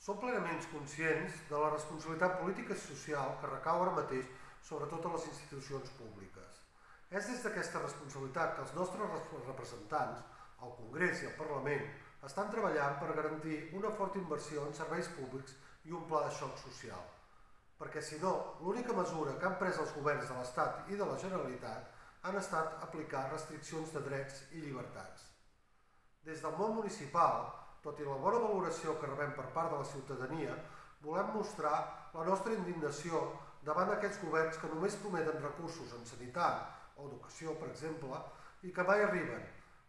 Som plenament conscients de la responsabilitat política i social que recau ara mateix sobre totes les institucions públiques. És des d'aquesta responsabilitat que els nostres representants, al Congrés i al Parlament, estan treballant per garantir una forta inversió en serveis públics i un pla de xoc social. Perquè si no, l'única mesura que han pres els governs de l'Estat i de la Generalitat han estat aplicar restriccions de drets i llibertats. Des del món municipal, tot i la bona valoració que rebem per part de la ciutadania, volem mostrar la nostra indignació davant aquests governs que només prometen recursos en sanitat o educació, per exemple, i que mai arriben.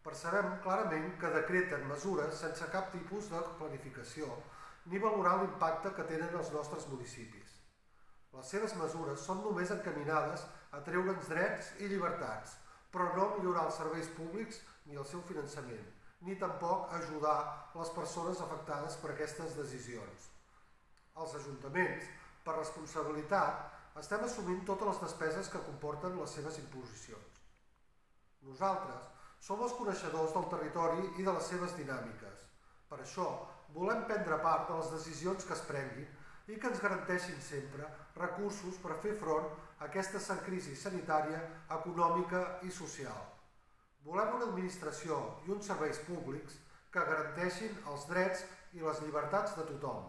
Percebem clarament que decreten mesures sense cap tipus de planificació ni valorar l'impacte que tenen els nostres municipis. Les seves mesures són només encaminades a treure'ns drets i llibertats, però no a millorar els serveis públics ni el seu finançament ni tampoc ajudar les persones afectades per aquestes decisions. Els ajuntaments, per responsabilitat, estem assumint totes les despeses que comporten les seves imposicions. Nosaltres som els coneixedors del territori i de les seves dinàmiques. Per això, volem prendre part de les decisions que es prenguin i que ens garanteixin sempre recursos per fer front a aquesta crisi sanitària, econòmica i social. Volem una administració i uns serveis públics que garanteixin els drets i les llibertats de tothom,